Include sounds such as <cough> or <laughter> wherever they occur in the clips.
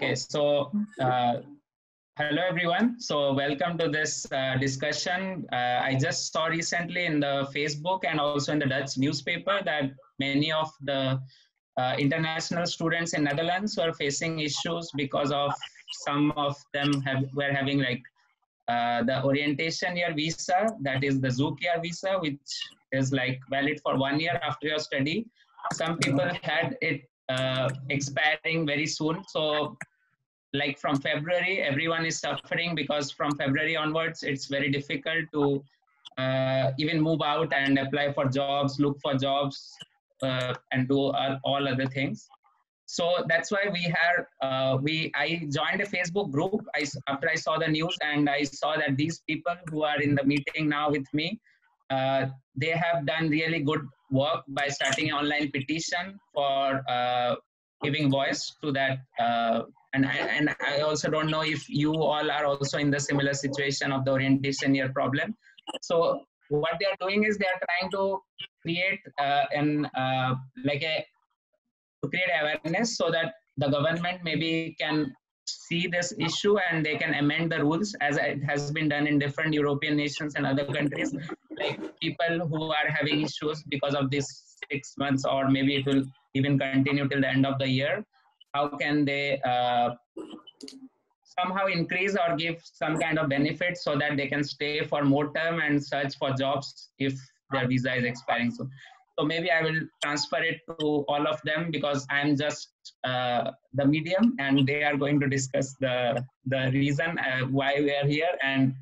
Okay, so uh, hello everyone. So welcome to this uh, discussion. Uh, I just saw recently in the Facebook and also in the Dutch newspaper that many of the uh, international students in Netherlands were facing issues because of some of them have, were having like uh, the orientation year visa, that is the Zoekjaar visa, which is like valid for one year after your study. Some people had it uh, expiring very soon. So like from February, everyone is suffering because from February onwards, it's very difficult to uh, even move out and apply for jobs, look for jobs, uh, and do all, other things. So that's why we have uh, we I joined a Facebook group I, after I saw the news and I saw that these people who are in the meeting now with me, uh, they have done really good work by starting an online petition for uh, giving voice to that uh, and I, and I also don't know if you all are also in the similar situation of the orientation year problem. So what they are doing is they are trying to create uh, an uh, like a to create awareness so that the government maybe can see this issue and they can amend the rules as it has been done in different european nations and other countries. Like people who are having issues because of this six months or maybe it will even continue till the end of the year how can they uh, somehow increase or give some kind of benefit so that they can stay for more term and search for jobs if their visa is expiring so so maybe i will transfer it to all of them because i'm just uh, the medium and they are going to discuss the the reason uh, why we are here and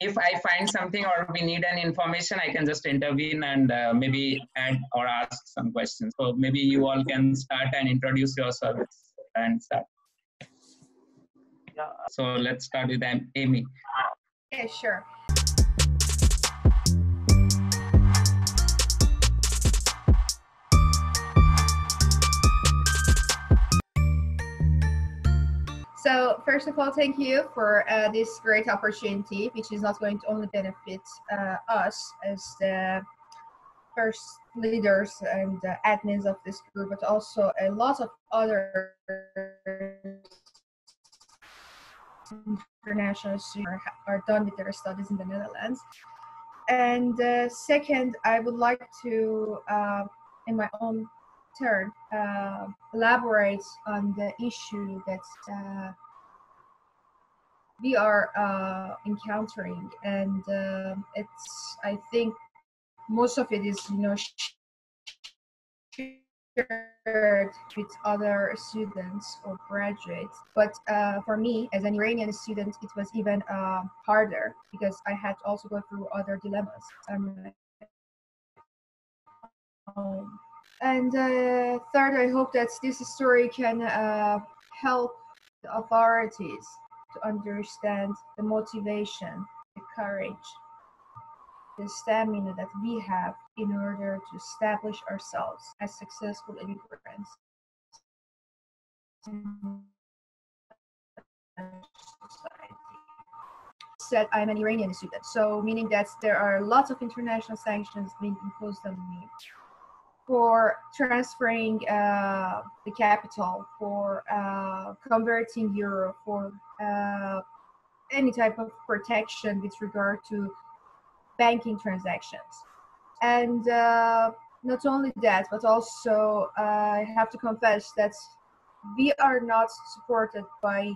if I find something or we need an information, I can just intervene and uh, maybe add or ask some questions. So maybe you all can start and introduce yourselves and start. Yeah. So let's start with Amy. Okay, sure. First of all, thank you for uh, this great opportunity, which is not going to only benefit uh, us as the first leaders and uh, admins of this group, but also a lot of other international students are, done with their studies in the Netherlands. And uh, second, I would like to, uh, in my own turn uh, elaborates on the issue that we are uh, encountering, and uh, it's I think most of it is you know shared with other students or graduates. But uh, for me, as an Iranian student, it was even uh, harder because I had to also go through other dilemmas. Um, and uh, third, I hope that this story can uh, help the authorities to understand the motivation, the courage, the stamina that we have in order to establish ourselves as successful immigrants. Said I'm an Iranian student, so meaning that there are lots of international sanctions being imposed on me for transferring uh, the capital, for uh, converting euro, for uh, any type of protection with regard to banking transactions. And uh, not only that, but also uh, I have to confess that we are not supported by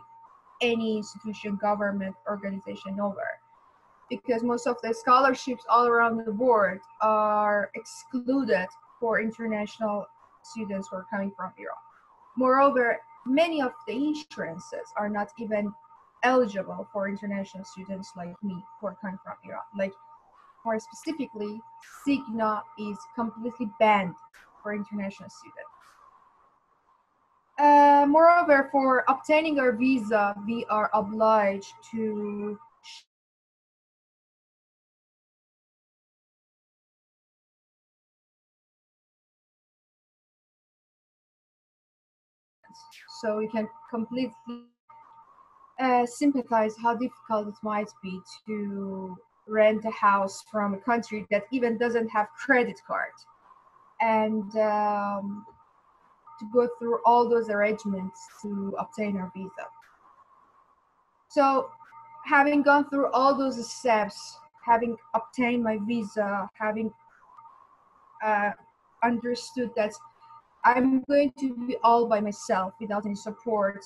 any institution, government, organization, nowhere. Because most of the scholarships all around the world are excluded for international students who are coming from Iran. Moreover, many of the insurances are not even eligible for international students like me who are coming from Iran. Like more specifically, Cigna is completely banned for international students. Uh, moreover, for obtaining our visa, we are obliged to so we can completely uh, sympathize how difficult it might be to rent a house from a country that even doesn't have credit card and um, to go through all those arrangements to obtain our visa. So, having gone through all those steps, having obtained my visa, having uh, understood that I'm going to be all by myself without any support,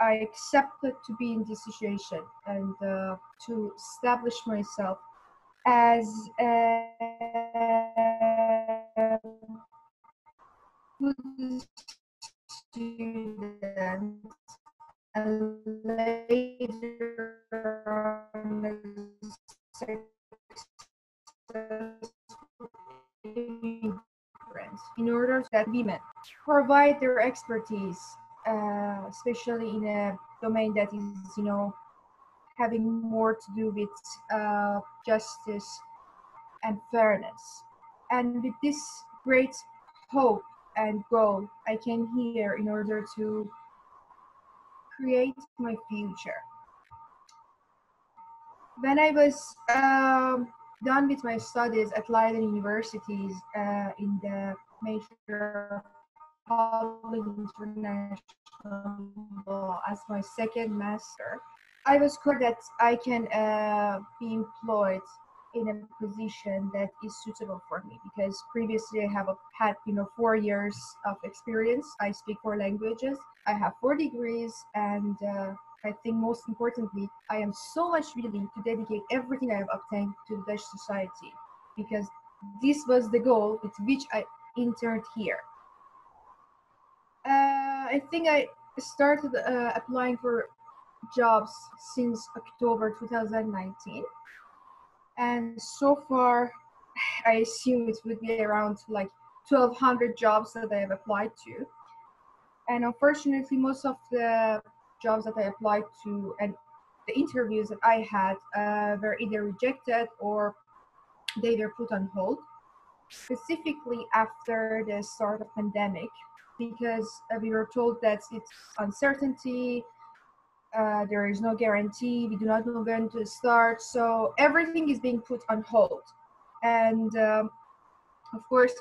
I accepted to be in this situation and uh, to establish myself as a student and later in order that women provide their expertise, uh, especially in a domain that is, you know, having more to do with uh, justice and fairness. And with this great hope and goal, I came here in order to create my future. When I was um, done with my studies at Leiden universities uh, in the major public international law as my second master, I was sure that I can uh, be employed in a position that is suitable for me because previously I have a, had you know four years of experience. I speak four languages. I have four degrees, and uh, I think most importantly, I am so much willing to dedicate everything I have obtained to the Dutch society because this was the goal with which I interned here. Uh, I think I started uh, applying for jobs since October 2019 and so far <sighs> i assume it would be around like 1200 jobs that i have applied to. And unfortunately most of the jobs that i applied to and the interviews that i had uh, were either rejected or they were put on hold specifically after the start of pandemic because uh, we were told that it's uncertainty uh, there is no guarantee. We do not know when to start. So everything is being put on hold. And um, of course,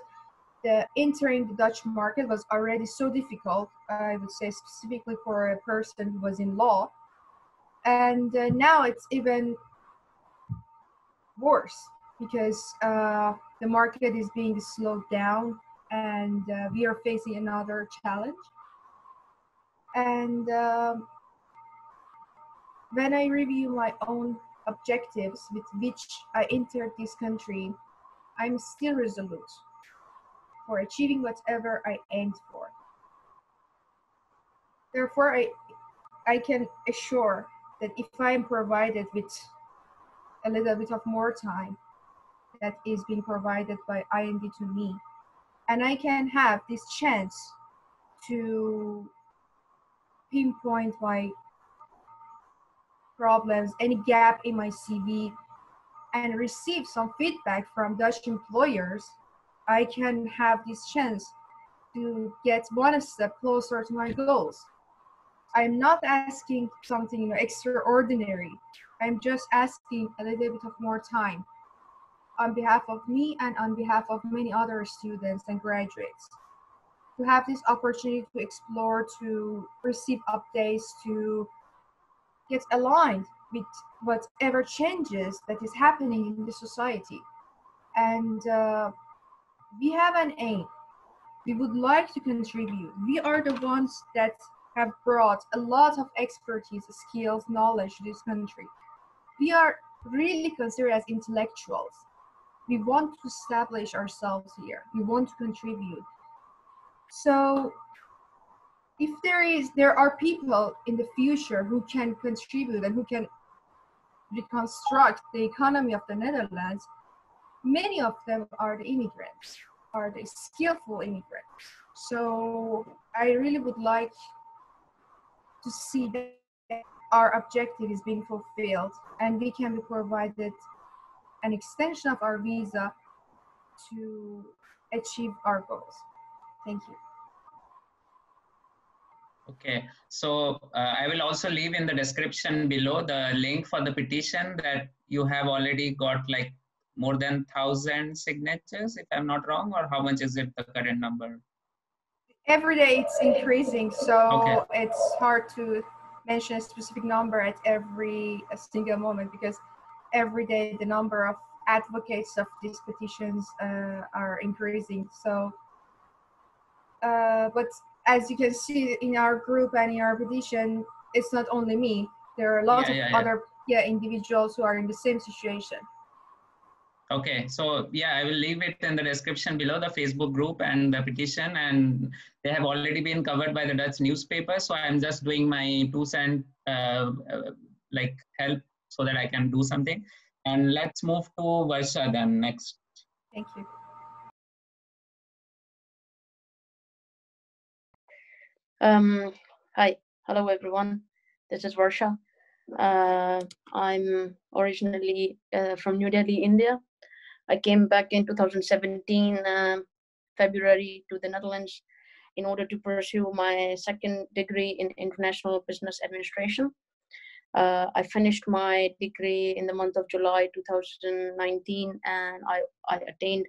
the entering the Dutch market was already so difficult. I would say specifically for a person who was in law, and uh, now it's even worse because uh, the market is being slowed down, and uh, we are facing another challenge. And um, when I review my own objectives with which I entered this country, I'm still resolute for achieving whatever I aimed for. Therefore, I, I can assure that if I am provided with a little bit of more time that is being provided by IND to me, and I can have this chance to pinpoint my problems, any gap in my CV, and receive some feedback from Dutch employers, I can have this chance to get one step closer to my goals. I'm not asking something you know, extraordinary. I'm just asking a little bit of more time on behalf of me and on behalf of many other students and graduates to have this opportunity to explore, to receive updates, to get aligned with whatever changes that is happening in the society. And uh, we have an aim. We would like to contribute. We are the ones that have brought a lot of expertise, skills, knowledge to this country. We are really considered as intellectuals. We want to establish ourselves here. We want to contribute. So if there is there are people in the future who can contribute and who can reconstruct the economy of the netherlands many of them are the immigrants are the skillful immigrants so i really would like to see that our objective is being fulfilled and we can be provided an extension of our visa to achieve our goals thank you Okay, so uh, I will also leave in the description below the link for the petition that you have already got like more than thousand signatures, if I'm not wrong, or how much is it the current number? Every day it's increasing, so Okay. it's hard to mention a specific number at every single moment because every day the number of advocates of these petitions uh, are increasing. So, uh, but as you can see in our group and in our petition, it's not only me. There are lots Yeah, of yeah, yeah. other yeah individuals who are in the same situation. Okay, so yeah, I will leave it in the description below the Facebook group and the petition, and they have already been covered by the Dutch newspaper. So I'm just doing my two cent uh, uh, like help so that I can do something. And let's move to Varsha then next. Thank you. Um, hi, hello everyone. This is Varsha. Uh, I'm originally uh, from New Delhi, India. I came back in 2017 um, February to the Netherlands in order to pursue my second degree in international business administration. Uh, I finished my degree in the month of July 2019, and I, I attained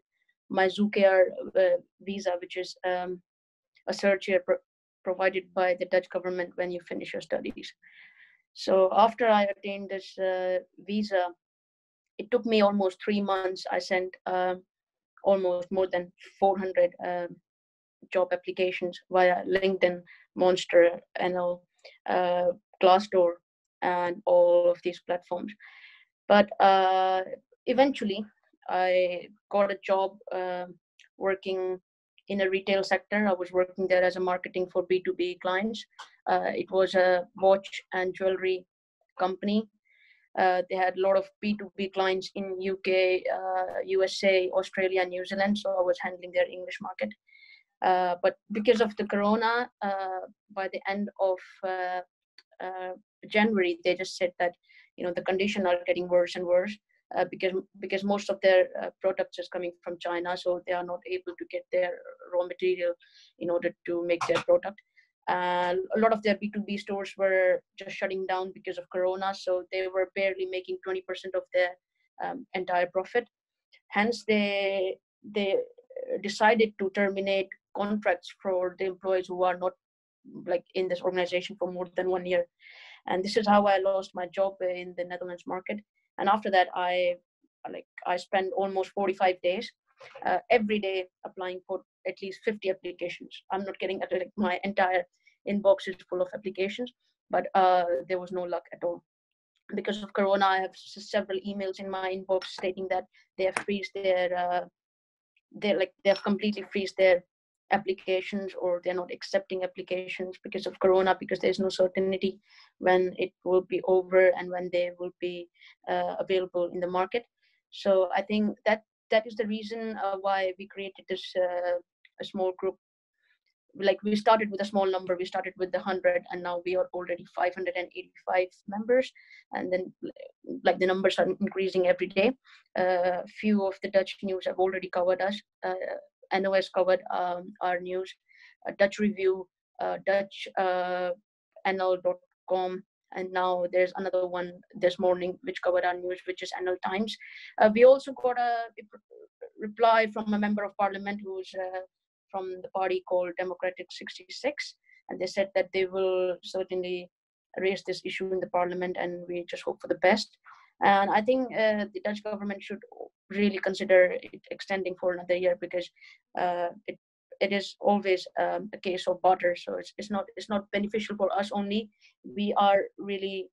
my Zoekjaar uh, visa, which is um, a search year pro- provided by the Dutch government when you finish your studies. So after I attained this uh, visa, it took me almost three months. I sent uh, almost more than 400 uh, job applications via LinkedIn, Monster, NL, uh, Glassdoor, and all of these platforms. But uh, eventually, I got a job uh, working in a retail sector. I was working there as a marketing for B2B clients. Uh, it was a watch and jewelry company. Uh, they had a lot of B2B clients in UK, uh, USA, Australia, New Zealand. So I was handling their English market. Uh, but because of the corona, uh, by the end of uh, January, they just said that you know the condition are getting worse and worse uh, because because most of their uh, products is coming from China, so they are not able to get their raw material in order to make their product. And a lot of their B2B stores were just shutting down because of Corona, so they were barely making 20% of their um, entire profit. Hence, they they decided to terminate contracts for the employees who are not like in this organization for more than one year and this is how i lost my job in the netherlands market. And after that i like i spent almost 45 days uh, every day applying for at least 50 applications. I'm not getting like my entire inbox is full of applications but uh, there was no luck at all. Because of corona i have several emails in my inbox stating that they have freezed their uh, they're like they have completely freezed their applications or they're not accepting applications because of corona because there's no certainty when it will be over and when they will be uh, available in the market. So i think that that is the reason uh, why we created this uh, a small group. Like we started with a small number we started with the 100 and now we are already 585 members and then like the numbers are increasing every day. Uh, few of the dutch news have already covered us uh, nos covered um, our news uh, dutch review uh, dutch uh, nl.com and now there's another one this morning which covered our news which is nl times uh, we also got a reply from a member of parliament who's uh, from the party called Democratic 66, and they said that they will certainly raise this issue in the parliament, and we just hope for the best. And I think uh, the Dutch government should really consider extending for another year because uh, it it is always um, a case of barter. So it's, it's not it's not beneficial for us only. We are really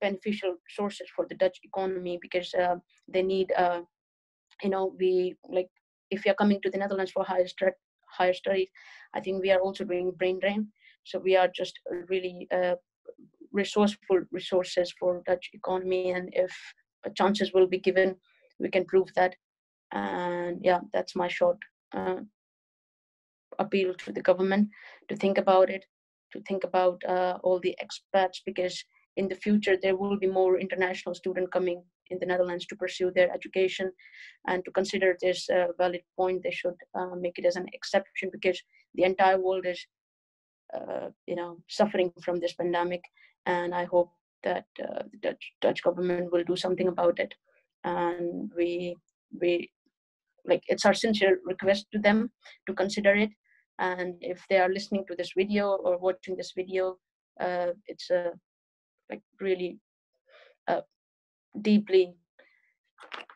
beneficial sources for the Dutch economy because uh, they need uh, you know we like if you're coming to the Netherlands for higher stu- higher studies, I think we are also doing brain drain. So we are just really uh, resourceful resources for Dutch economy, and if chances will be given, we can prove that. And yeah, that's my short uh, appeal to the government to think about it, to think about uh, all the expats, because in the future there will be more international students coming in the Netherlands to pursue their education and to consider this a valid point. They should uh, make it as an exception because the entire world is, uh, you know, suffering from this pandemic, and I hope that uh, the Dutch, Dutch government will do something about it. And we we like it's our sincere request to them to consider it And if they are listening to this video or watching this video, uh, it's a like really uh, deeply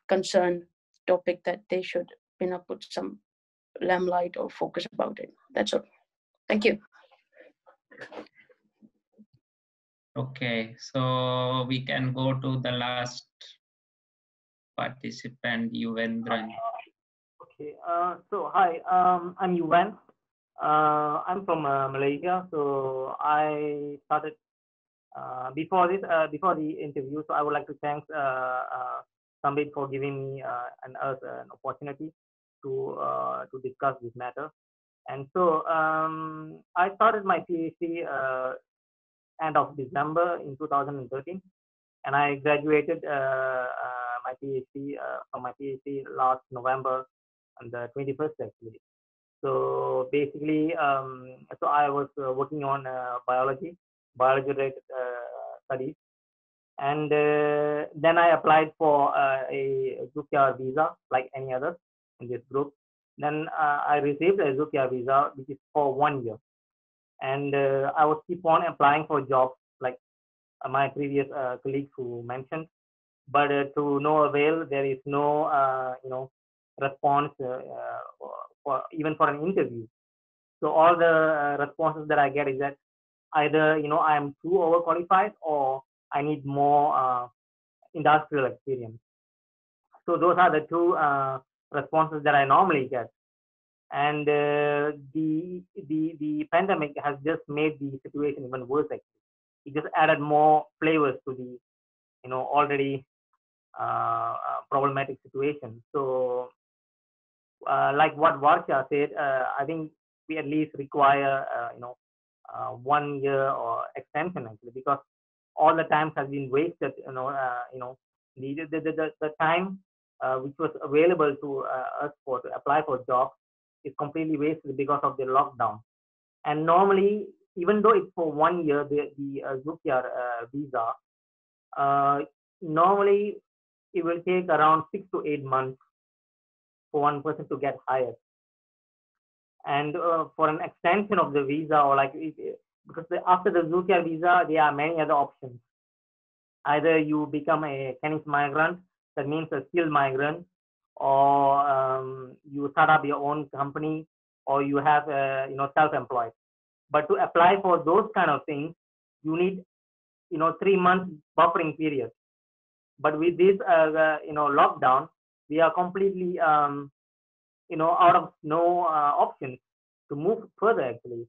concerned topic that they should you know put some limelight or focus about it. That's all. Thank you. Okay, so we can go to the last participant, Yuvendran. Okay, uh, so hi, um, I'm Yuvan. Uh, I'm from uh, Malaysia. So I started uh, before this, uh, before the interview. So I would like to thank uh, uh, for giving me uh, and us an opportunity to uh, to discuss this matter. And so um, I started my PhD uh, end of December in 2013, and I graduated uh, uh, my PhD uh, from my PhD last November on the 21st actually. So basically, um, so I was uh, working on uh, biology, biology related studies, and then I applied for a Zoekjaar visa like any other in this group. Then uh, I received a Zoekjaar visa, which is for one year, and uh, I was keep on applying for jobs like uh, my previous colleagues who mentioned, but to no avail. There is no you know response for even for an interview. So all the responses that I get is that either you know I am too overqualified or I need more uh, industrial experience. So those are the two uh, responses that I normally get. And uh, the the the pandemic has just made the situation even worse. Actually, it just added more flavors to the you know already uh, uh, problematic situation. So, uh, like what Varsha said, uh, I think we at least require uh, you know one year or extension actually because all the time has been wasted. You know, you know the the, the, the time uh, which was available to uh, us for to apply for jobs is completely wasted because of the lockdown. And normally, even though it's for one year, the the uh, uh, visa, normally it will take around six to eight months for one person to get hired. And for an extension of the visa, or like it, because the, after the Zoekjaar visa, there are many other options. Either you become a kennismigrant, that means a skilled migrant, or um, you start up your own company, or you have uh, you know self-employed. But to apply for those kind of things, you need you know three months buffering period. But with this uh, uh, you know lockdown, we are completely um, you know out of no uh, options to move further actually.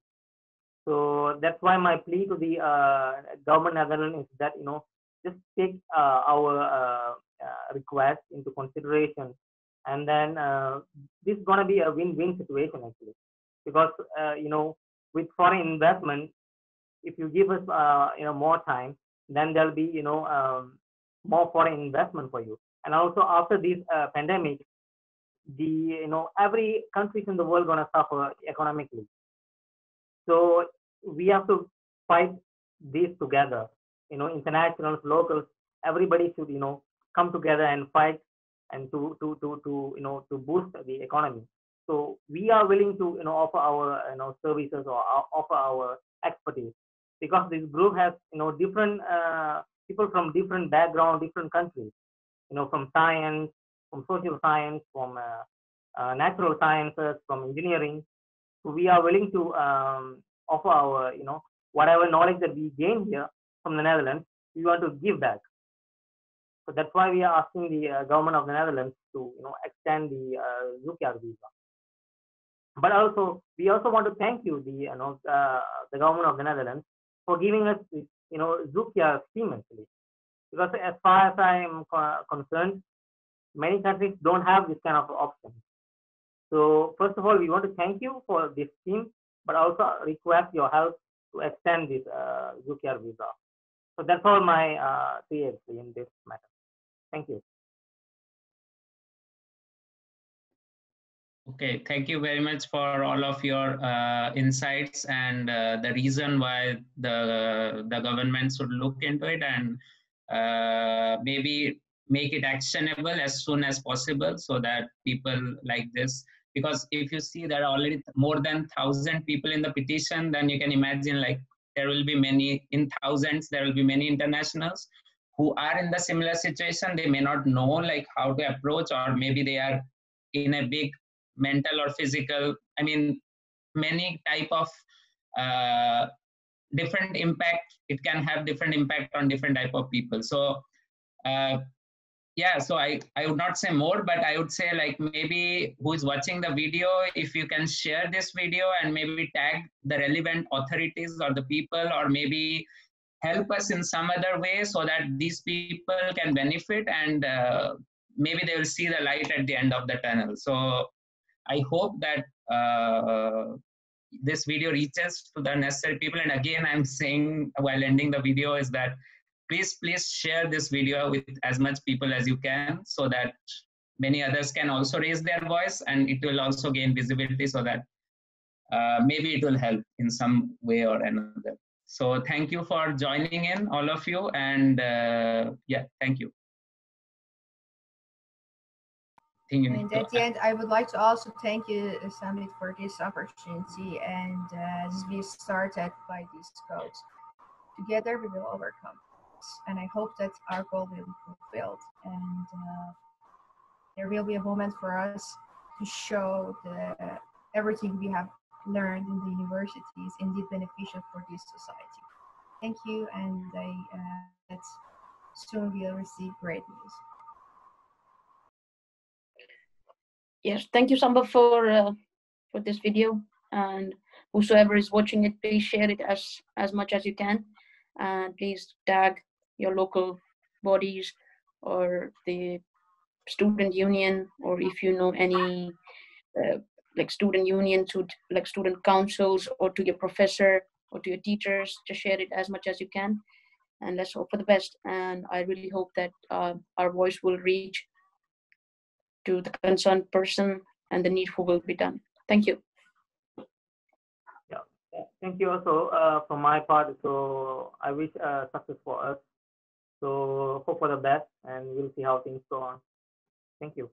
So that's why my plea to the uh, government Netherlands is that you know just take uh, our uh, request into consideration, and then uh, this is gonna be a win-win situation actually, because uh, you know with foreign investment, if you give us uh, you know more time, then there'll be you know um, more foreign investment for you, and also after this uh, pandemic, the you know every countries in the world gonna suffer economically. So we have to fight this together. You know, internationals, locals, everybody should you know come together and fight and to to to to you know to boost the economy. So we are willing to you know offer our you know services or offer our expertise because this group has you know different uh, people from different background, different countries. You know, from science, from social science, from uh, uh, natural sciences, from engineering. So we are willing to um, offer our you know whatever knowledge that we gain here from the Netherlands, we want to give back. So that's why we are asking the uh, government of the Netherlands to you know extend the uh, visa. But also, we also want to thank you, the you know uh, the government of the Netherlands, for giving us you know Zoekjaar scheme actually. Because as far as I am concerned, many countries don't have this kind of option. So first of all, we want to thank you for this scheme, but also request your help to extend this uh, visa. So that's all my uh, say in this matter. Thank you. Okay, thank you very much for all of your uh, insights and uh, the reason why the the government should look into it and uh, maybe make it actionable as soon as possible so that people like this because if you see there are already more than thousand people in the petition, then you can imagine like there will be many in thousands, there will be many internationals who are in the similar situation. They may not know like how to approach, or maybe they are in a big mental or physical. I mean, many type of uh, different impact. It can have different impact on different type of people. So. Uh, yeah so i i would not say more but i would say like maybe who is watching the video if you can share this video and maybe tag the relevant authorities or the people or maybe help us in some other way so that these people can benefit and uh, maybe they will see the light at the end of the tunnel. So i hope that uh, this video reaches to the necessary people. And again i'm saying while ending the video is that please please share this video with as much people as you can so that many others can also raise their voice and it will also gain visibility so that uh, maybe it will help in some way or another so thank you for joining in all of you and uh, yeah thank you thank and at the end, I would like to also thank you, Sambit, for this opportunity and uh, this be started by these codes. Together, we will overcome and I hope that our goal will be fulfilled. And uh, there will be a moment for us to show that everything we have learned in the university is indeed beneficial for this society. Thank you, and I uh, that soon we'll receive great news. Yes, thank you, Sambit, for uh, for this video, and whosoever is watching it, please share it as as much as you can, and please tag your local bodies or the student union or if you know any uh, like student unions to like student councils or to your professor or to your teachers to share it as much as you can. And let's hope for the best. And i really hope that uh, our voice will reach to the concerned person and the needful will be done. Thank you. Yeah. Thank you also uh, from my part. So i wish uh, success for us. So hope for the best and we'll see how things go on. Thank you.